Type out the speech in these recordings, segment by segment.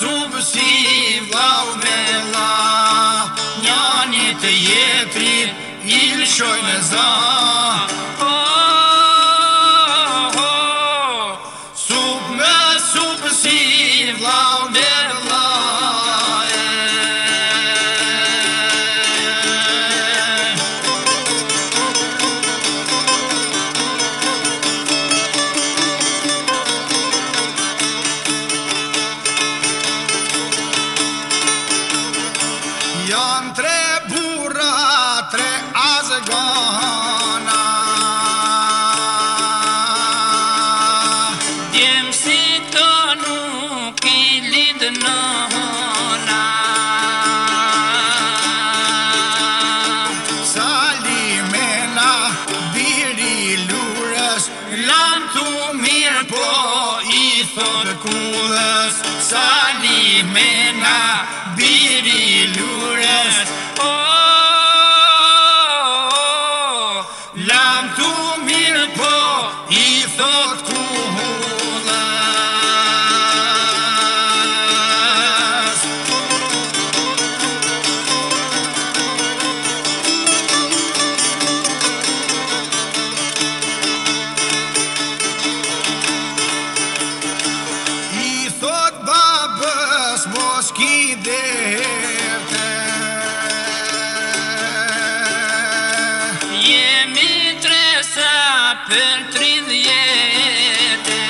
Сумусів лавмела, няні те є кріп, і що й не знає. tre burra, tre azgona Djem si të nuk i lindë nëhona Salimena, biri lurës, lanë të mirë po i thotë kudës Salimena, biri lurës për tri djetë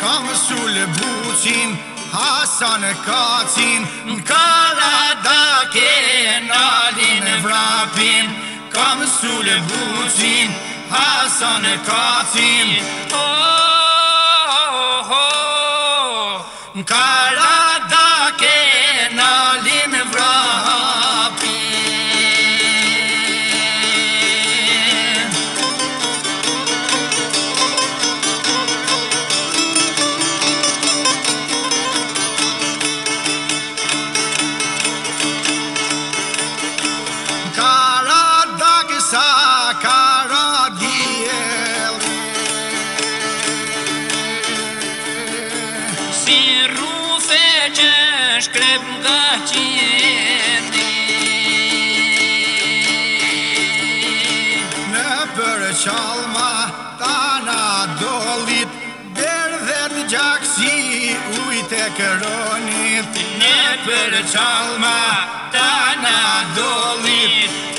Kam sulle bucin, Hasan e kacin Në kala da ke nalin e vrapin Kam sulle bucin, Hasan e kacin Oh, oh, oh, oh. që shkrep nga qieni Në përë qalma ta na dolit Derë dhe të gjakë ujte këronit Në përë qalma ta na dolit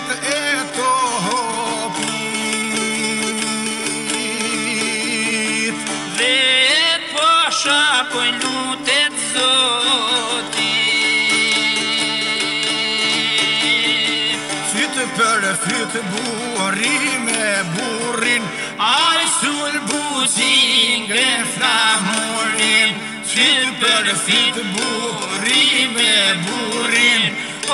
jetë e to hopit Dhe po shakoj lutet zotit Fytë për e fytë buori me burin Aj sul buzin gre flamurin Fytë për e fytë buori me burin O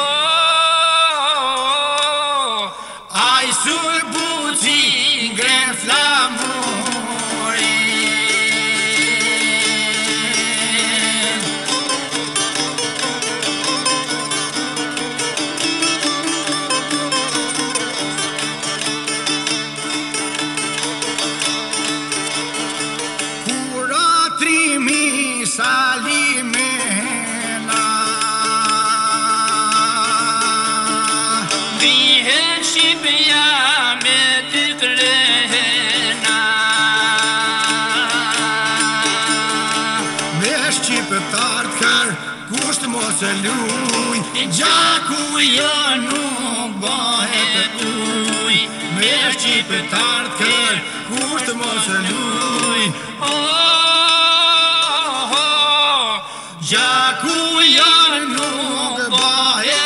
tigre flamore. Curatimi salime شبيان se luj Gjaku jo nuk bëhet uj Me shqipe tartë kër kusht më se luj oh, oh, oh. Gjaku jo nuk bëhet uj